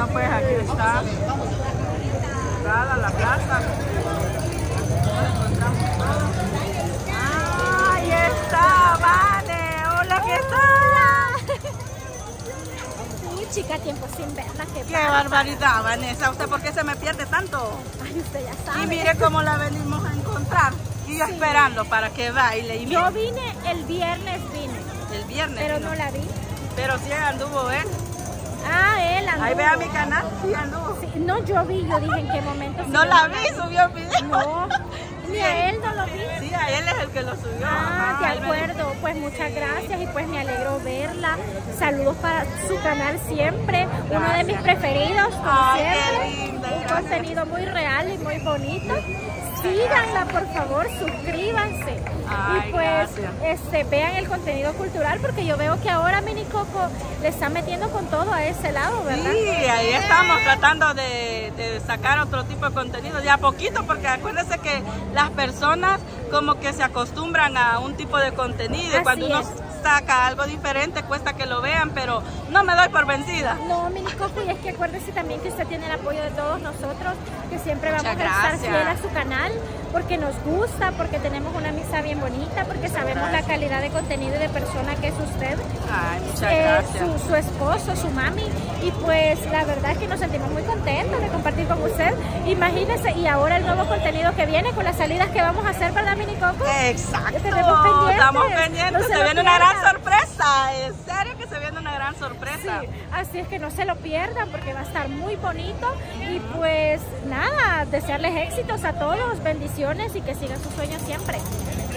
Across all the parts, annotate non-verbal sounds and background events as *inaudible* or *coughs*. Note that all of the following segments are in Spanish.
Bueno, pues aquí está. Cerrada la plaza. ¡Ahí está, Vane! ¡Hola, qué tal! Sí, chica, tiempo sin verla. Qué, ¡Qué barbaridad, Vanessa! ¿Usted por qué se me pierde tanto? Ay, usted ya sabe. Y mire cómo la venimos a encontrar. Y yo Sí. esperando para que baile. Y Yo vine el viernes, vine, el viernes. pero vino. no la vi. Pero sí anduvo, ¿eh? Ah, él anduvo. Ahí vea mi canal. Sí anduvo. Sí, no, yo vi, yo dije en qué momento. No la vi, subió video. No, *laughs* ni a él no lo vi. Sí, a él es el que lo subió. Ah, Ajá, de acuerdo. Pues muchas gracias y pues me alegro verla. Saludos para su canal siempre, uno de mis preferidos, como Ay, qué siempre. Un gracias. contenido muy real y muy bonito. Síganla, por favor, suscríbanse. Ay, y pues gracias. este, vean el contenido cultural porque yo veo que ahora Mini Coco le está metiendo con todo a ese lado, ¿verdad? Sí, ahí estamos tratando de, de sacar otro tipo de contenido, de a poquito, porque acuérdense que las personas como que se acostumbran a un tipo de contenido Así cuando uno es. Saca algo diferente cuesta que lo vean, pero no me doy por vencida. No, Mini Coco, y es que acuérdese también que usted tiene el apoyo de todos nosotros, que siempre Muchas vamos a estar fiel a su canal, porque nos gusta, porque tenemos una amistad bien bonita, porque sabemos la calidad de contenido y de persona que es usted, Ay, muchas eh, gracias. su, su esposo, su mami, y pues la verdad es que nos sentimos muy contentos de compartir con usted. Imagínese, y ahora el nuevo contenido que viene con las salidas que vamos a hacer, ¿verdad, Mini Coco? Exacto, Tenemos pendientes. estamos No pendientes, se se, viene una gran sorpresa, en serio que se viene una gran sorpresa. Sí, así es que no se lo pierdan porque va a estar muy bonito y pues nada, desearles éxitos a todos, bendiciones y que sigan sus sueños siempre.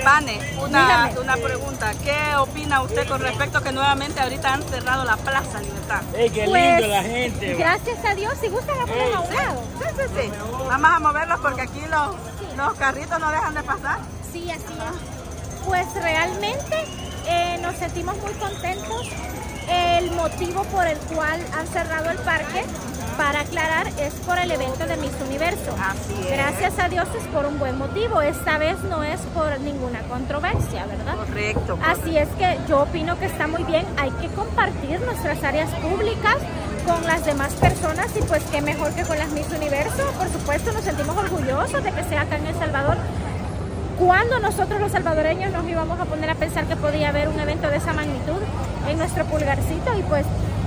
Pane, una, una pregunta, ¿qué opina usted con respecto a que nuevamente ahorita han cerrado la Plaza Libertad? ¡Ey, qué Pues, lindo la gente! Gracias a Dios, si gustan la ponen a un lado. Sí, sí, sí. Vamos a moverlos porque aquí los, los carritos no dejan de pasar. Sí, así es. Pues realmente eh, nos sentimos muy contentos. El motivo por el cual han cerrado el parque, para aclarar, es por el evento de Miss Universo. Así es. Gracias a Dios es por un buen motivo. Esta vez no es por ninguna controversia, ¿verdad? Correcto. Así es que yo opino que está muy bien. Hay que compartir nuestras áreas públicas con las demás personas y pues qué mejor que con las Miss Universo. Por supuesto nos sentimos orgullosos de que sea acá en El Salvador. Cuando nosotros los salvadoreños nos íbamos a poner a pensar que podía haber un evento de esa magnitud en nuestro pulgarcito y pues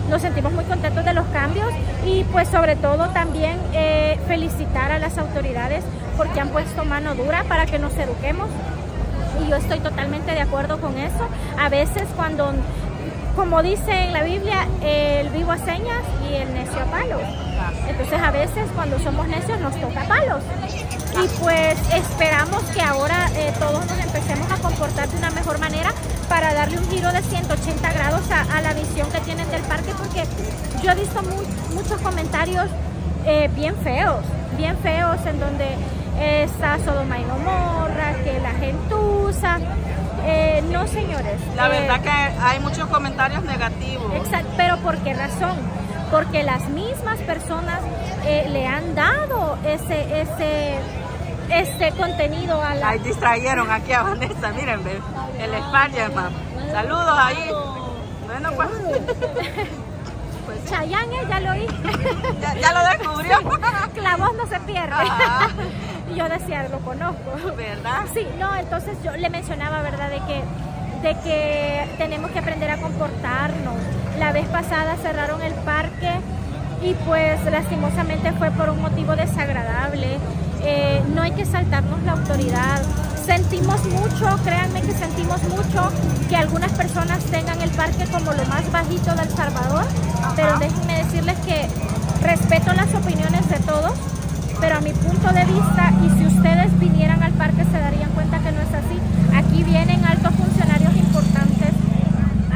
nos sentimos muy contentos de los cambios y pues sobre todo también eh, felicitar a las autoridades porque han puesto mano dura para que nos eduquemos y yo estoy totalmente de acuerdo con eso. A veces cuando, como dice en la Biblia, el vivo a señas y el necio a palos. Entonces a veces cuando somos necios nos toca palos. Y pues esperamos que ahora eh, todos nos empecemos a comportar de una mejor manera para darle un giro de 180 grados a, a la visión que tienen del parque porque yo he visto mu- muchos comentarios eh, bien feos, bien feos en donde eh, está Sodoma y Gomorra, que la gentuza. Eh, no, señores. La eh, verdad que hay muchos comentarios negativos. Exacto, pero ¿por qué razón? Porque las mismas personas eh, le han dado ese, ese, este contenido a la... Ahí distrayeron aquí a Vanessa, miren, ve, el Spider-Man. Saludos ahí. Bueno, pues Chayanne, ya lo oí. ya, ya lo descubrió. la voz no se pierde. Y yo decía, lo conozco. ¿Verdad? Sí, no, entonces yo le mencionaba, ¿verdad? De que, de que tenemos que aprender a comportarnos. La vez pasada cerraron el parque y pues lastimosamente fue por un motivo desagradable. Eh, no hay que saltarnos la autoridad. Sentimos mucho, créanme que sentimos mucho que algunas personas tengan el parque como lo más bajito del Salvador, pero déjenme decirles que respeto las opiniones de todos, pero a mi punto de vista, y si ustedes vinieran al parque se darían cuenta que no es así. Aquí vienen altos funcionarios importantes,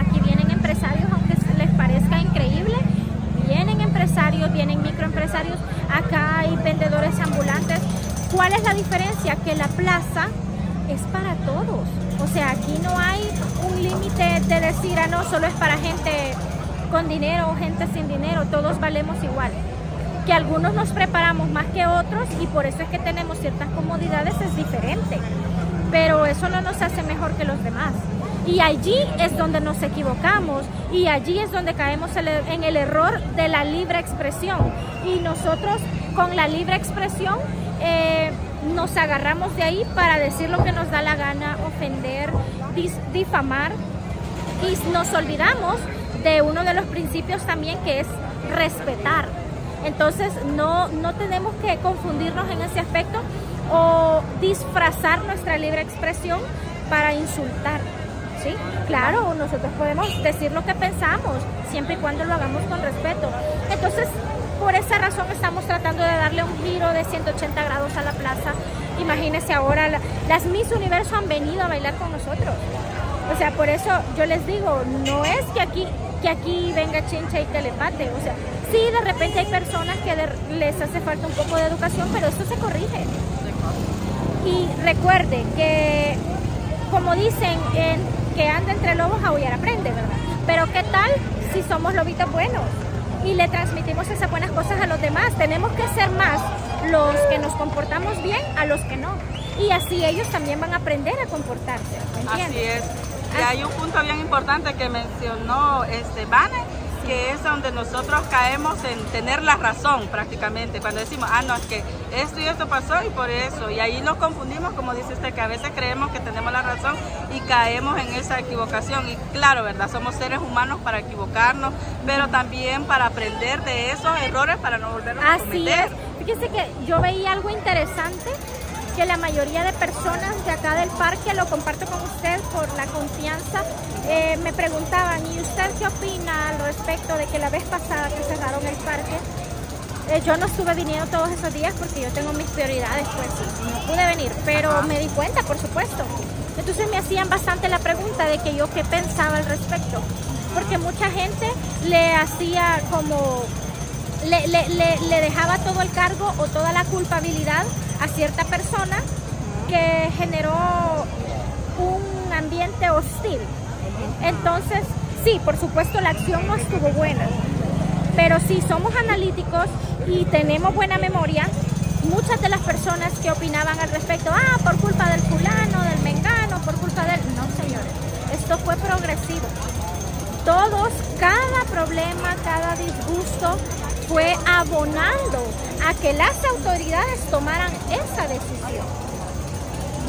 aquí vienen empresarios, aunque les parezca increíble, vienen empresarios, vienen microempresarios, acá hay vendedores ambulantes. ¿Cuál es la diferencia? Que la plaza es para todos. O sea, aquí no hay un de decir, ah, no, solo es para gente con dinero o gente sin dinero, todos valemos igual. Que algunos nos preparamos más que otros y por eso es que tenemos ciertas comodidades, es diferente. Pero eso no nos hace mejor que los demás. Y allí es donde nos equivocamos y allí es donde caemos en el error de la libre expresión. Y nosotros con la libre expresión eh, nos agarramos de ahí para decir lo que nos da la gana, ofender, difamar y nos olvidamos de uno de los principios también que es respetar. Entonces no, no tenemos que confundirnos en ese aspecto o disfrazar nuestra libre expresión para insultar. ¿sí? Claro, nosotros podemos decir lo que pensamos, siempre y cuando lo hagamos con respeto. Entonces, por esa razón estamos tratando de darle un giro de 180 grados a la plaza. Imagínense ahora, las Miss Universo han venido a bailar con nosotros. O sea, por eso yo les digo, no es que aquí, que aquí venga chincha y telepate. O sea, sí, de repente hay personas que les hace falta un poco de educación, pero esto se corrige. Y recuerde que, como dicen, en, que anda entre lobos, aullar aprende, ¿verdad? Pero ¿qué tal si somos lobitos buenos? y le transmitimos esas buenas cosas a los demás. Tenemos que ser más los que nos comportamos bien a los que no. Y así ellos también van a aprender a comportarse. Así es. Y hay un punto bien importante que mencionó este Vane, que es donde nosotros caemos en tener la razón prácticamente, cuando decimos, ah, no, es que esto y esto pasó y por eso, y ahí nos confundimos, como dice usted, que a veces creemos que tenemos la razón y caemos en esa equivocación, y claro, ¿verdad? Somos seres humanos para equivocarnos, pero también para aprender de esos errores para no volverlos a cometer. Así es. Fíjese que yo veía algo interesante que la mayoría de personas de acá del parque, lo comparto con usted por la confianza, eh, me preguntaban, ¿y usted qué opina al respecto de que la vez pasada que cerraron el parque? Eh, yo no estuve viniendo todos esos días porque yo tengo mis prioridades, pues no pude venir, pero me di cuenta, por supuesto. Entonces me hacían bastante la pregunta de que yo qué pensaba al respecto, porque mucha gente le hacía como le, dejaba todo el cargo o toda la culpabilidad a cierta persona que generó un ambiente hostil. Entonces, sí, por supuesto la acción no estuvo buena, pero si somos analíticos y tenemos buena memoria, muchas de las personas que opinaban al respecto, ah, por culpa del fulano, del mengano, por culpa del... No, señores, esto fue progresivo. Todos, cada problema, cada disgusto fue abonando a que las autoridades tomaran esa decisión.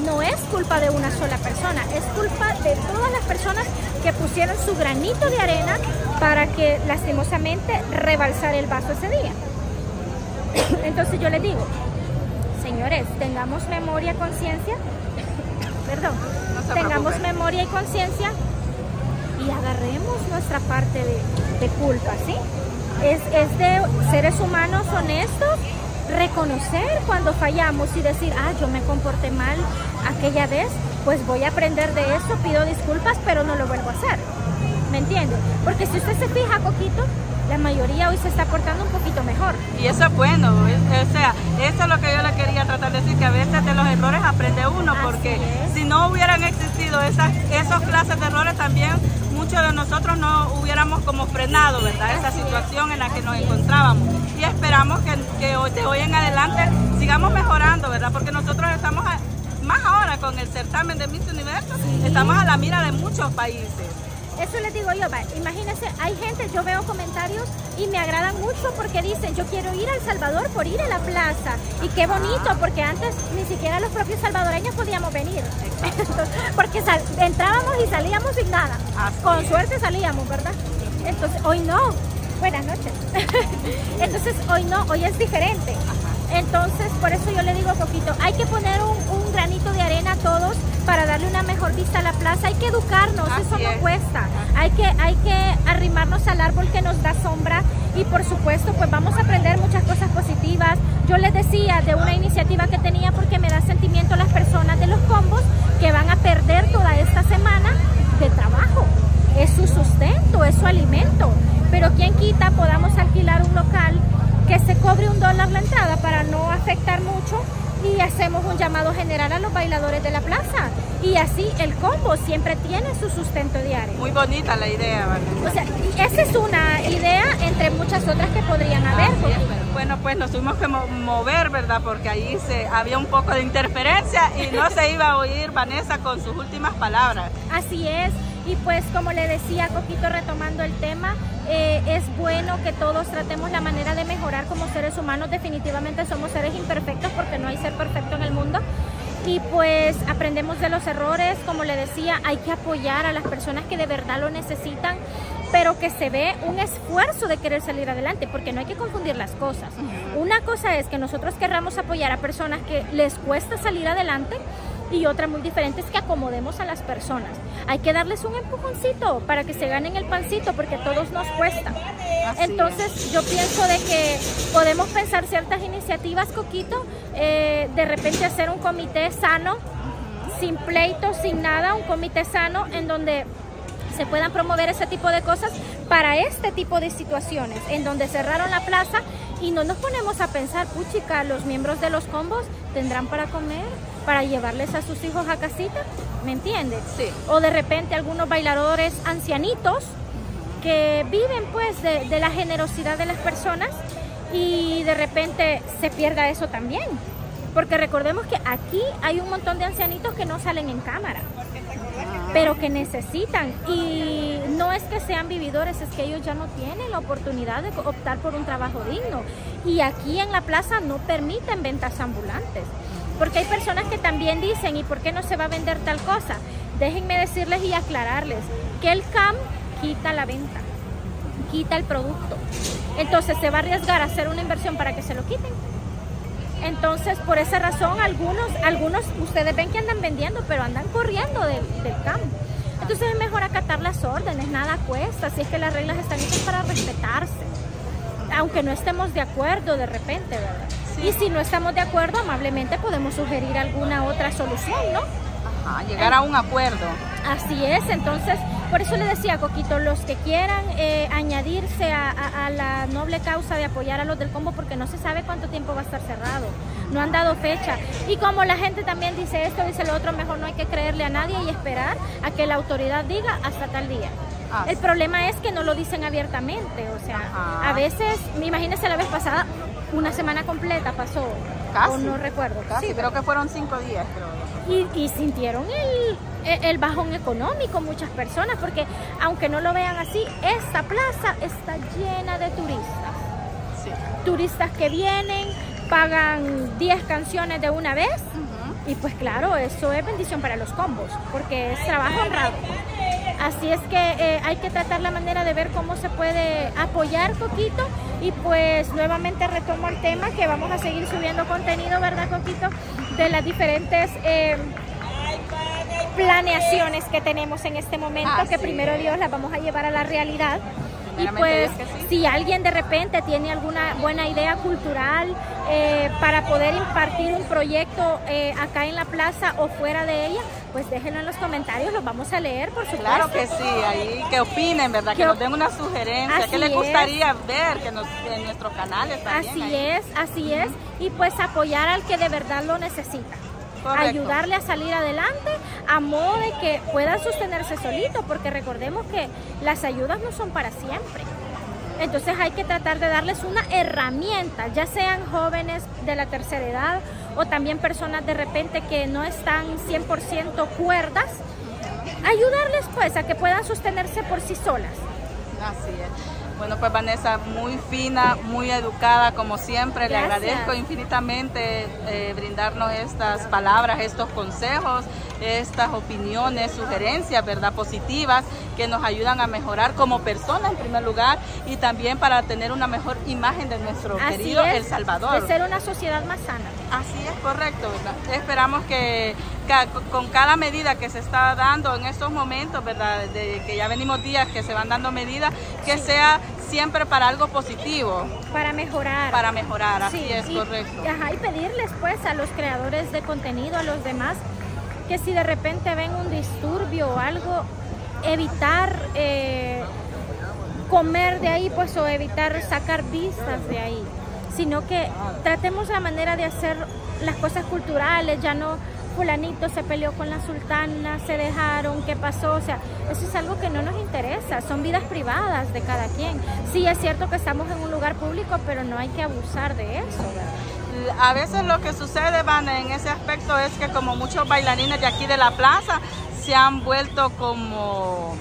No es culpa de una sola persona, es culpa de todas las personas que pusieron su granito de arena para que lastimosamente rebalsara el vaso ese día. *coughs* Entonces yo les digo, señores, tengamos memoria, conciencia, *coughs* perdón, tengamos memoria y conciencia y agarremos nuestra parte de, de culpa, ¿sí? Es, de seres humanos honestos reconocer cuando fallamos y decir, ah, yo me comporté mal aquella vez, pues voy a aprender de eso, pido disculpas, pero no lo vuelvo a hacer. ¿Me entiende? Porque si usted se fija, Coquito, la mayoría hoy se está portando un poquito mejor. Y eso es bueno, o sea, eso es lo que yo le quería tratar de decir, que a veces de los errores aprende uno, porque si no hubieran existido esas, esos clases de errores también muchos de nosotros no hubiéramos como frenado, ¿verdad? Esa situación que nos encontrábamos. Y esperamos que, que hoy, de hoy en adelante sigamos mejorando, ¿verdad? Porque nosotros estamos, más ahora con el certamen de Miss Universo, estamos a la mira de muchos países. Eso les digo yo, imagínense, hay gente, yo veo comentarios y me agradan mucho porque dicen, yo quiero ir a El Salvador por ir a la plaza. Y qué bonito, porque antes ni siquiera los propios salvadoreños podíamos venir. *laughs* porque entrábamos y salíamos sin nada. Con suerte salíamos, ¿verdad? Entonces, hoy no. Buenas noches. *laughs* Entonces, hoy no, hoy es diferente. Entonces, por eso yo le digo poquito, hay que poner un, granito de arena a todos para darle una mejor vista a la plaza. Hay que educarnos, eso no cuesta. Hay que, hay que arrimarnos al árbol que nos da sombra y por supuesto, pues vamos a aprender muchas cosas positivas. Yo les decía de una iniciativa que tenía porque me da sentimiento a las personas de los combos que van a perder toda esta semana de trabajo. Es su sustento, es su alimento. Pero quien quita podamos alquilar un local que se cobre un dólar la entrada para no afectar mucho y hacemos un llamado general a los bailadores de la plaza. Y así el combo siempre tiene su sustento diario. Muy bonita la idea, ¿vale? O sea, esa es una idea entre muchas otras que podrían haber. bueno, pues nos tuvimos que mover, ¿verdad? Porque ahí se, había un poco de interferencia y no se iba a oír Vanessa con sus últimas palabras. Así es. Y pues como le decía Coquito retomando el tema, eh, es bueno que todos tratemos la manera de mejorar como seres humanos. Definitivamente somos seres imperfectos porque no hay ser perfecto en el mundo. Y pues aprendemos de los errores, como le decía, hay que apoyar a las personas que de verdad lo necesitan, pero que se ve un esfuerzo de querer salir adelante, porque no hay que confundir las cosas. Una cosa es que nosotros querramos apoyar a personas que les cuesta salir adelante y otra muy diferente es que acomodemos a las personas. Hay que darles un empujoncito para que se ganen el pancito porque a todos nos cuesta. Entonces yo pienso de que podemos pensar ciertas iniciativas, Coquito, eh, de repente hacer un comité sano, sin pleito, sin nada, un comité sano en donde se puedan promover ese tipo de cosas para este tipo de situaciones, en donde cerraron la plaza y no nos ponemos a pensar, puchica, los miembros de los combos tendrán para comer, para llevarles a sus hijos a casita, ¿me entiendes? Sí. O de repente algunos bailadores ancianitos que viven pues de, de la generosidad de las personas y de repente se pierda eso también. Porque recordemos que aquí hay un montón de ancianitos que no salen en cámara pero que necesitan. Y no es que sean vividores, es que ellos ya no tienen la oportunidad de optar por un trabajo digno. Y aquí en la plaza no permiten ventas ambulantes. Porque hay personas que también dicen, ¿y por qué no se va a vender tal cosa? Déjenme decirles y aclararles que el CAM quita la venta, quita el producto. Entonces se va a arriesgar a hacer una inversión para que se lo quiten. Entonces, por esa razón, algunos, algunos, ustedes ven que andan vendiendo, pero andan corriendo del, del campo. Entonces es mejor acatar las órdenes, nada cuesta, si es que las reglas están hechas para respetarse. Aunque no estemos de acuerdo de repente, ¿verdad? Y si no estamos de acuerdo, amablemente podemos sugerir alguna otra solución, ¿no? Ajá, llegar a un acuerdo. Así es, entonces, por eso le decía Coquito, los que quieran eh, añadirse a, a, a, la noble causa de apoyar a los del combo, porque no se sabe cuánto tiempo va a estar cerrado, no han dado fecha. Y como la gente también dice esto, dice lo otro, mejor no hay que creerle a nadie y esperar a que la autoridad diga hasta tal día. Ah, El problema es que no lo dicen abiertamente, o sea, Ajá. a veces, imagínese la vez pasada, una semana completa pasó, casi, o no recuerdo. Casi, sí, creo que fueron cinco días, creo. Y, y, sintieron el, el, bajón económico muchas personas, porque aunque no lo vean así, esta plaza está llena de turistas. Sí. Turistas que vienen, pagan 10 canciones de una vez, uh -huh. y pues claro, eso es bendición para los combos, porque es trabajo honrado. Así es que eh, hay que tratar la manera de ver cómo se puede apoyar Coquito y pues nuevamente retomo el tema que vamos a seguir subiendo contenido, ¿verdad Coquito? De las diferentes eh, planeaciones que tenemos en este momento, que primero Dios las vamos a llevar a la realidad. Y pues sí. si alguien de repente tiene alguna buena idea cultural eh, para poder impartir un proyecto eh, acá en la plaza o fuera de ella, pues déjenlo en los comentarios, los vamos a leer, por supuesto. Claro que sí, ahí que opinen, ¿verdad? Que nos den una sugerencia, que les gustaría es. ver que nos, en nuestros canales también. Así ahí. es, así uh -huh. es, y pues apoyar al que de verdad lo necesita. Correcto. ayudarle a salir adelante a modo de que puedan sostenerse solito, porque recordemos que las ayudas no son para siempre. Entonces hay que tratar de darles una herramienta, ya sean jóvenes de la tercera edad o también personas de repente que no están 100% cuerdas, ayudarles pues a que puedan sostenerse por sí solas. Así es. Bueno, pues Vanessa, muy fina, muy educada, como siempre. Gracias. Le agradezco infinitamente eh, brindarnos estas palabras, estos consejos, estas opiniones, sugerencias, ¿verdad? Positivas que nos ayudan a mejorar como persona en primer lugar y también para tener una mejor imagen de nuestro Así querido es, El Salvador. De ser una sociedad más sana. Así es correcto, ¿verdad? Esperamos que con cada medida que se está dando en estos momentos, ¿verdad? De que ya venimos días que se van dando medidas, que sea siempre para algo positivo. Para mejorar. Para mejorar, así sí, es, y, correcto. Ajá, y pedirles pues a los creadores de contenido, a los demás, que si de repente ven un disturbio o algo, evitar eh, comer de ahí, pues o evitar sacar vistas de ahí, sino que tratemos la manera de hacer las cosas culturales, ya no fulanito se peleó con la sultana, se dejaron, qué pasó, o sea, eso es algo que no nos interesa, son vidas privadas de cada quien. Sí es cierto que estamos en un lugar público, pero no hay que abusar de eso. A veces lo que sucede, Van, en ese aspecto es que como muchos bailarines de aquí de la plaza se han vuelto como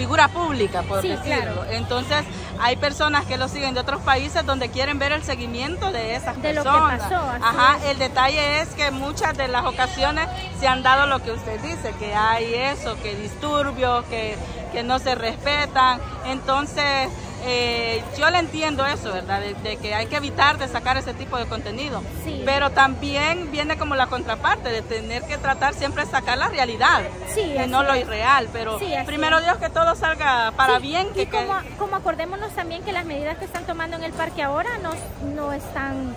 figura pública, por decirlo. Entonces, hay personas que lo siguen de otros países donde quieren ver el seguimiento de esas de personas. Lo que pasó, Ajá, el detalle es que muchas de las ocasiones se han dado lo que usted dice, que hay eso, que disturbios, que, que no se respetan. Entonces, eh, yo le entiendo eso, ¿verdad? De, que hay que evitar de sacar ese tipo de contenido. Pero también viene como la contraparte de tener que tratar siempre de sacar la realidad, sí, no lo irreal. Pero primero Dios que todo salga para bien. Que, y como, como acordémonos también que las medidas que están tomando en el parque ahora no, no están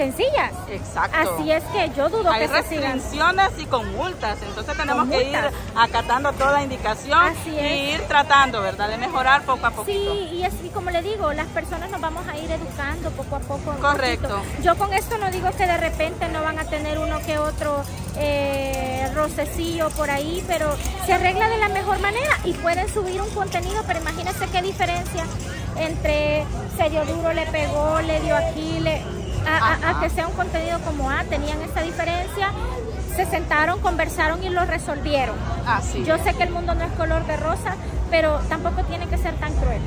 sencillas. Exacto. Así es que yo dudo Hay que restricciones y con multas, entonces tenemos que ir acatando toda indicación Así y ir tratando, ¿verdad? De mejorar poco a poco. Sí, y así como le digo, las personas nos vamos a ir educando poco a poco. Correcto. Yo con esto no digo que de repente no van a tener uno que otro eh, rocecillo por ahí, pero se arregla de la mejor manera y pueden subir un contenido, pero imagínense qué diferencia entre serio duro le pegó, le dio aquí, le a, que sea un contenido como tenían esta diferencia, se sentaron, conversaron y lo resolvieron. Así Yo sé que el mundo no es color de rosa, pero tampoco tiene que ser tan cruel.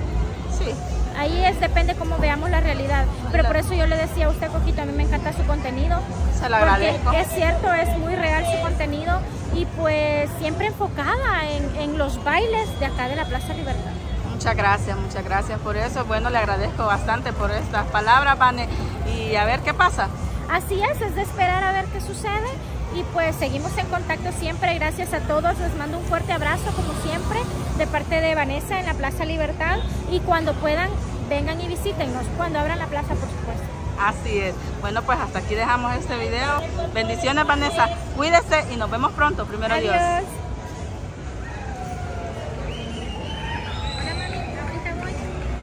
Sí. Ahí es, depende cómo veamos la realidad. Pero por eso yo le decía a usted, Coquito, a mí me encanta su contenido. Se lo agradezco. es cierto, es muy real su contenido y pues siempre enfocada en, en los bailes de acá de la Plaza Libertad. Muchas gracias, muchas gracias por eso. Bueno, le agradezco bastante por estas palabras, Vane, y a ver qué pasa. Así es, es de esperar a ver qué sucede y pues seguimos en contacto siempre. Gracias a todos, les mando un fuerte abrazo como siempre de parte de Vanessa en la Plaza Libertad y cuando puedan vengan y visítenos cuando abran la plaza, por supuesto. Así es. Bueno, pues hasta aquí dejamos este video. Bendiciones, Vanessa. Cuídese y nos vemos pronto. Primero Adiós.